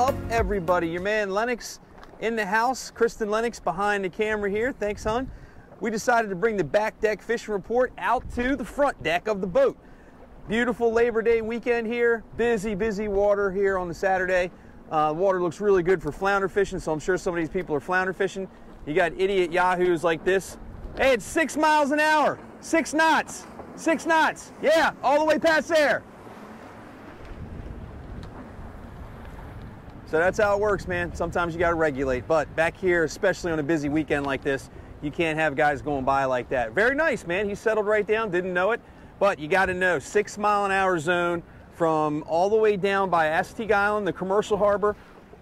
up, everybody? Your man Lenox in the house. Kristen Lenox behind the camera here. Thanks, hon. We decided to bring the back deck fishing report out to the front deck of the boat. Beautiful Labor Day weekend here. Busy, busy water here on the Saturday. Uh, water looks really good for flounder fishing, so I'm sure some of these people are flounder fishing. You got idiot yahoos like this. Hey, it's six miles an hour, six knots, six knots. Yeah, all the way past there. So that's how it works, man. Sometimes you got to regulate. But back here, especially on a busy weekend like this, you can't have guys going by like that. Very nice, man. He settled right down, didn't know it. But you got to know, six mile an hour zone from all the way down by Assateague Island, the commercial harbor,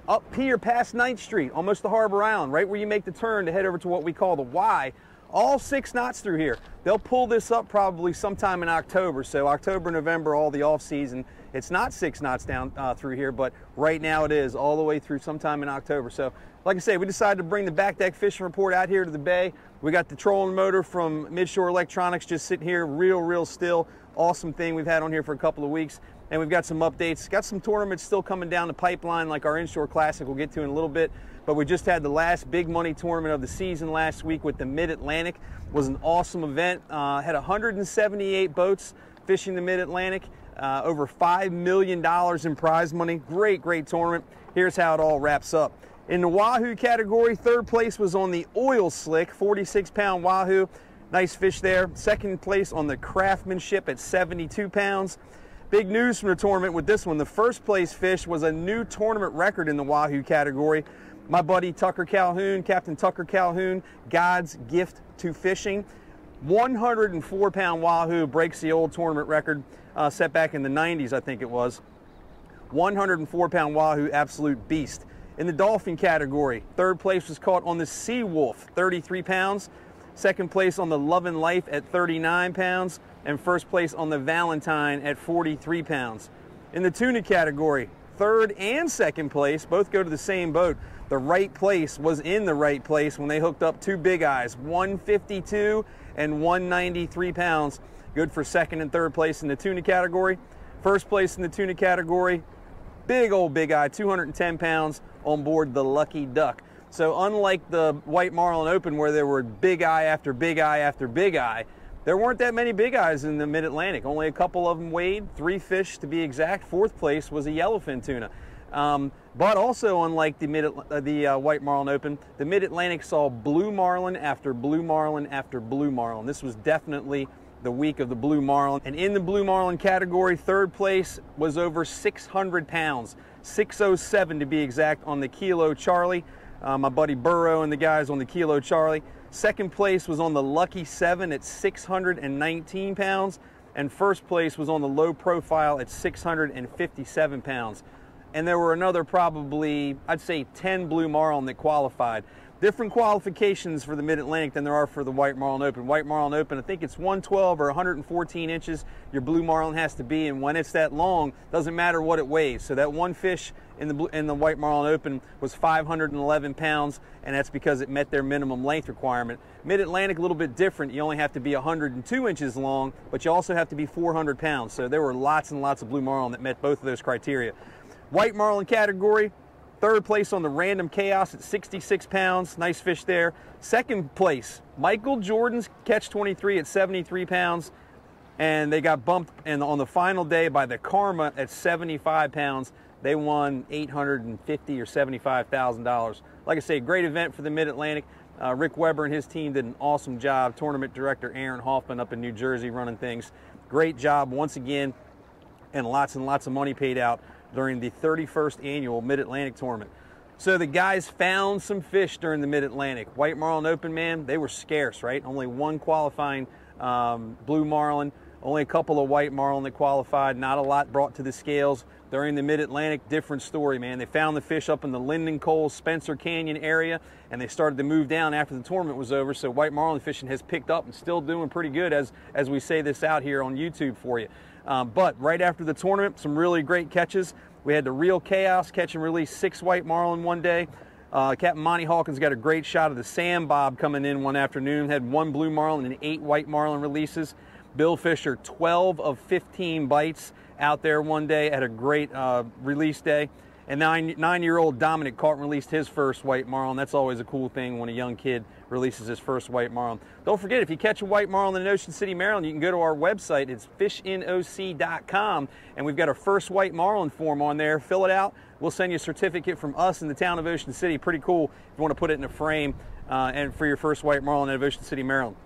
up here past 9th Street, almost to Harbor Island, right where you make the turn to head over to what we call the Y. All six knots through here. They'll pull this up probably sometime in October. So October, November, all the off season. It's not six knots down uh, through here, but right now it is all the way through sometime in October. So, like I say, we decided to bring the back deck fishing report out here to the bay. We got the trolling motor from Midshore Electronics just sitting here, real, real still. Awesome thing we've had on here for a couple of weeks. And we've got some updates. Got some tournaments still coming down the pipeline, like our Inshore Classic we'll get to in a little bit. But we just had the last big money tournament of the season last week with the Mid Atlantic. was an awesome event. Uh, had 178 boats fishing the Mid Atlantic. Uh, over $5 million in prize money. Great, great tournament. Here's how it all wraps up. In the Wahoo category, third place was on the Oil Slick, 46 pound Wahoo. Nice fish there. Second place on the Craftsmanship at 72 pounds. Big news from the tournament with this one. The first place fish was a new tournament record in the Wahoo category. My buddy Tucker Calhoun, Captain Tucker Calhoun, God's gift to fishing. 104 pound Wahoo breaks the old tournament record uh, set back in the 90s, I think it was. 104 pound Wahoo, absolute beast. In the dolphin category, third place was caught on the Sea Wolf, 33 pounds. Second place on the Love and Life at 39 pounds. And first place on the Valentine at 43 pounds. In the tuna category, third and second place both go to the same boat. The right place was in the right place when they hooked up two big eyes, 152 and 193 pounds. Good for second and third place in the tuna category. First place in the tuna category, big old big eye, 210 pounds on board the Lucky Duck. So unlike the White Marlin Open where there were big eye after big eye after big eye, there weren't that many big eyes in the mid-Atlantic. Only a couple of them weighed, three fish to be exact. Fourth place was a yellowfin tuna. Um, but also, unlike the mid uh, the uh, White Marlin Open, the Mid Atlantic saw blue marlin after blue marlin after blue marlin. This was definitely the week of the blue marlin. And in the blue marlin category, third place was over 600 pounds, 607 to be exact, on the Kilo Charlie. Uh, my buddy Burrow and the guys on the Kilo Charlie. Second place was on the Lucky 7 at 619 pounds. And first place was on the low profile at 657 pounds and there were another probably, I'd say 10 blue marlin that qualified. Different qualifications for the Mid-Atlantic than there are for the White Marlin Open. White Marlin Open, I think it's 112 or 114 inches your blue marlin has to be, and when it's that long, doesn't matter what it weighs. So that one fish in the, blue, in the White Marlin Open was 511 pounds, and that's because it met their minimum length requirement. Mid-Atlantic, a little bit different. You only have to be 102 inches long, but you also have to be 400 pounds. So there were lots and lots of blue marlin that met both of those criteria. White marlin category, third place on the Random Chaos at 66 pounds. Nice fish there. Second place, Michael Jordan's Catch 23 at 73 pounds. And they got bumped and on the final day by the Karma at 75 pounds. They won 850 or 75 thousand dollars. Like I say, great event for the Mid Atlantic. Uh, Rick Weber and his team did an awesome job. Tournament director Aaron Hoffman up in New Jersey running things. Great job once again, and lots and lots of money paid out during the 31st annual Mid Atlantic tournament. So the guys found some fish during the Mid Atlantic. White Marlin Open, man, they were scarce, right? Only one qualifying um, blue marlin, only a couple of white marlin that qualified, not a lot brought to the scales. during the mid-Atlantic, different story, man. They found the fish up in the Lindenkohl, Spencer Canyon area, and they started to move down after the tournament was over. So white marlin fishing has picked up and still doing pretty good as, as we say this out here on YouTube for you. Um, but right after the tournament, some really great catches. We had the real chaos catch and release six white marlin one day. Uh, Captain Monty Hawkins got a great shot of the Sam Bob coming in one afternoon, had one blue marlin and eight white marlin releases. Bill Fisher, 12 of 15 bites out there one day, had a great uh, release day. And nine, nine-year-old Dominic Carton released his first white marlin. That's always a cool thing when a young kid releases his first white marlin. Don't forget, if you catch a white marlin in Ocean City, Maryland, you can go to our website. It's fishinoc.com, and we've got a first white marlin form on there. Fill it out. We'll send you a certificate from us in the town of Ocean City. Pretty cool if you want to put it in a frame uh, and for your first white marlin of Ocean City, Maryland.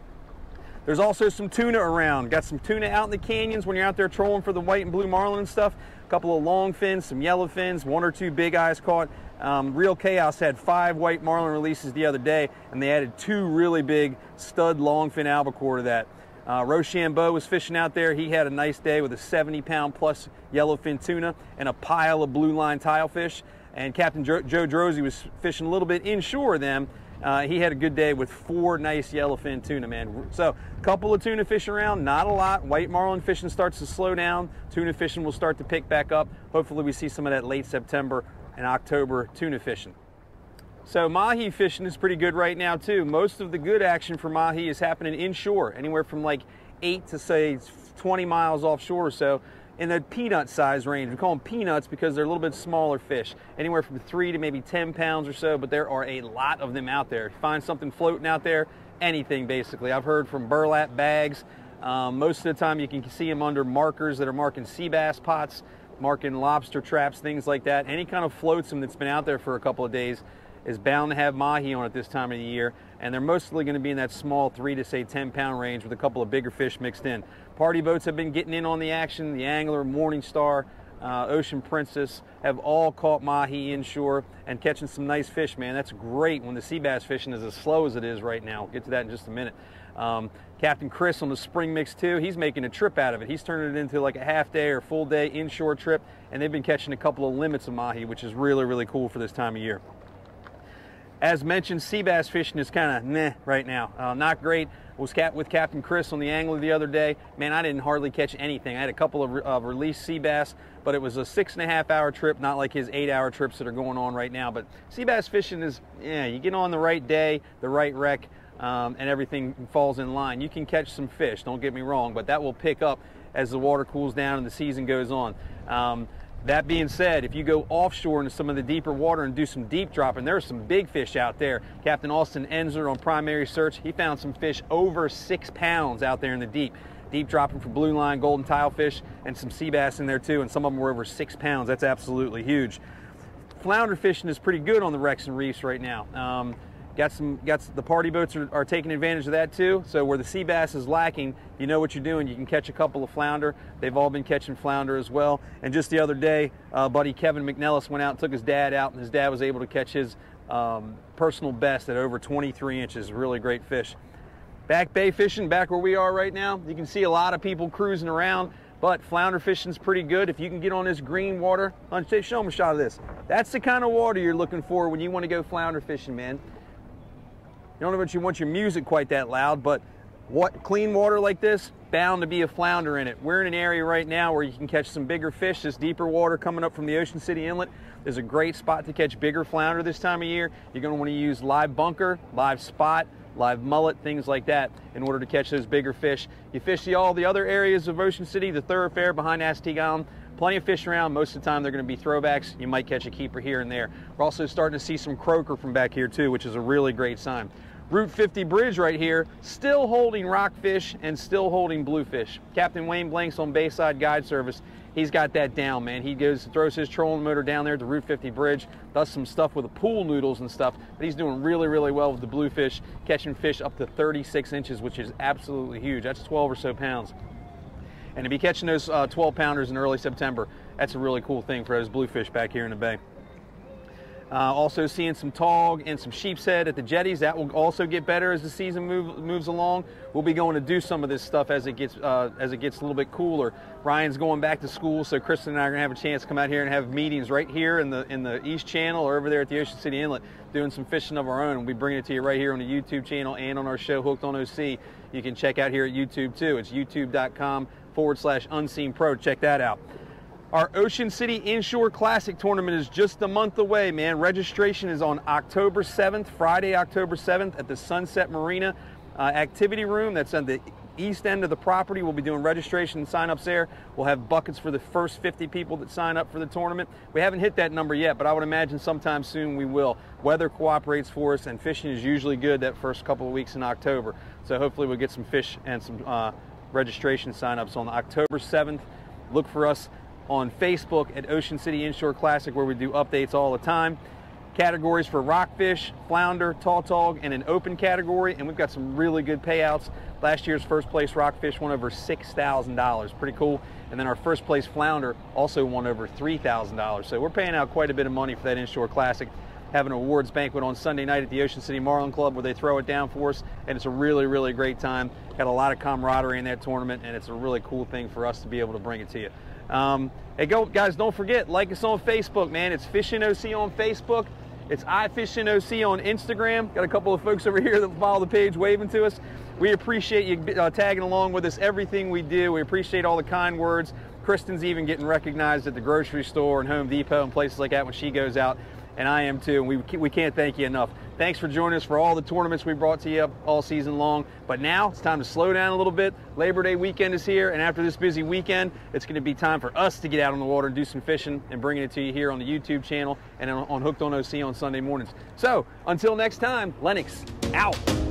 There's also some tuna around. Got some tuna out in the canyons when you're out there trolling for the white and blue marlin and stuff. Couple of long fins, some yellow fins, one or two big eyes caught. Um, Real Chaos had five white marlin releases the other day, and they added two really big stud longfin albacore to that. Uh, Rochambeau was fishing out there. He had a nice day with a 70 pound plus yellowfin tuna and a pile of blue line tilefish. And Captain Joe, Joe Drosy was fishing a little bit inshore them uh, he had a good day with four nice yellowfin tuna, man. So, a couple of tuna fish around, not a lot. White marlin fishing starts to slow down. Tuna fishing will start to pick back up. Hopefully, we see some of that late September and October tuna fishing. So, mahi fishing is pretty good right now, too. Most of the good action for mahi is happening inshore, anywhere from like 8 to say 20 miles offshore or so in the peanut size range. We call them peanuts because they're a little bit smaller fish, anywhere from three to maybe 10 pounds or so, but there are a lot of them out there. Find something floating out there, anything basically. I've heard from burlap bags. Um, most of the time you can see them under markers that are marking sea bass pots, marking lobster traps, things like that. Any kind of flotsam that's been out there for a couple of days is bound to have mahi on it this time of the year, and they're mostly going to be in that small three to say 10 pound range with a couple of bigger fish mixed in. Party boats have been getting in on the action. The Angler, Morning Star, uh, Ocean Princess have all caught mahi inshore and catching some nice fish, man. That's great when the sea bass fishing is as slow as it is right now. We'll get to that in just a minute. Um, Captain Chris on the spring mix too, he's making a trip out of it. He's turning it into like a half day or full day inshore trip, and they've been catching a couple of limits of mahi, which is really, really cool for this time of year. As mentioned, sea bass fishing is kind of meh right now. Uh, not great. Was cap with Captain Chris on the angler the other day. Man, I didn't hardly catch anything. I had a couple of uh, released sea bass, but it was a six and a half hour trip, not like his eight hour trips that are going on right now. But sea bass fishing is, yeah, you get on the right day, the right wreck, um, and everything falls in line. You can catch some fish, don't get me wrong, but that will pick up as the water cools down and the season goes on. Um, that being said, if you go offshore into some of the deeper water and do some deep dropping, there are some big fish out there. Captain Austin Enzer on primary search, he found some fish over six pounds out there in the deep. Deep dropping for blue line, golden tilefish, and some sea bass in there too, and some of them were over six pounds. That's absolutely huge. Flounder fishing is pretty good on the wrecks and reefs right now. Um, Got some, got the party boats are, are, taking advantage of that too. So where the sea bass is lacking, you know what you're doing. You can catch a couple of flounder. They've all been catching flounder as well. And just the other day, uh, buddy Kevin McNellis went out and took his dad out, and his dad was able to catch his um, personal best at over 23 inches. Really great fish. Back bay fishing, back where we are right now, you can see a lot of people cruising around. But flounder fishing's pretty good. If you can get on this green water, show them a shot of this. That's the kind of water you're looking for when you want to go flounder fishing, man. Don't you want your music quite that loud, but what clean water like this, bound to be a flounder in it. We're in an area right now where you can catch some bigger fish. This deeper water coming up from the Ocean City Inlet is a great spot to catch bigger flounder this time of year. You're going to want to use live bunker, live spot, live mullet, things like that in order to catch those bigger fish. You fish the, all the other areas of Ocean City, the thoroughfare behind Assateague Island, plenty of fish around. Most of the time they're going to be throwbacks. You might catch a keeper here and there. We're also starting to see some croaker from back here too, which is a really great sign. Route 50 bridge right here, still holding rockfish and still holding bluefish. Captain Wayne Blanks on Bayside Guide Service, he's got that down, man. He goes, throws his trolling motor down there at the Route 50 bridge, does some stuff with the pool noodles and stuff, but he's doing really, really well with the bluefish, catching fish up to 36 inches, which is absolutely huge. That's 12 or so pounds. And to be catching those uh, 12 pounders in early September, that's a really cool thing for those bluefish back here in the bay. Uh, also seeing some tog and some sheep's head at the jetties. That will also get better as the season move, moves along. We'll be going to do some of this stuff as it gets uh, as it gets a little bit cooler. Ryan's going back to school, so Kristen and I are gonna have a chance to come out here and have meetings right here in the in the East Channel or over there at the Ocean City Inlet, doing some fishing of our own. We'll be bringing it to you right here on the YouTube channel and on our show Hooked on OC. You can check out here at YouTube too. It's youtube.com forward slash unseen pro. Check that out. Our Ocean City Inshore Classic tournament is just a month away, man. Registration is on October 7th, Friday, October 7th at the Sunset Marina uh, Activity Room. That's on the east end of the property. We'll be doing registration and sign-ups there. We'll have buckets for the first 50 people that sign up for the tournament. We haven't hit that number yet, but I would imagine sometime soon we will. Weather cooperates for us, and fishing is usually good that first couple of weeks in October. So hopefully we'll get some fish and some uh, registration sign-ups on October 7th. Look for us on Facebook at Ocean City Inshore Classic where we do updates all the time. Categories for rockfish, flounder, tautog, and an open category, and we've got some really good payouts. Last year's first place rockfish won over $6,000, pretty cool. And then our first place flounder also won over $3,000. So we're paying out quite a bit of money for that Inshore Classic. Have an awards banquet on Sunday night at the Ocean City Marlin Club where they throw it down for us, and it's a really, really great time. Got a lot of camaraderie in that tournament, and it's a really cool thing for us to be able to bring it to you. Um, hey, go guys! Don't forget, like us on Facebook, man. It's Fish in OC on Facebook. It's iFishing OC on Instagram. Got a couple of folks over here that follow the page waving to us. We appreciate you uh, tagging along with us. Everything we do, we appreciate all the kind words. Kristen's even getting recognized at the grocery store and Home Depot and places like that when she goes out and I am too. And we, we can't thank you enough. Thanks for joining us for all the tournaments we brought to you up all season long. But now it's time to slow down a little bit. Labor Day weekend is here, and after this busy weekend, it's going to be time for us to get out on the water and do some fishing and bringing it to you here on the YouTube channel and on Hooked on OC on Sunday mornings. So until next time, Lenox out.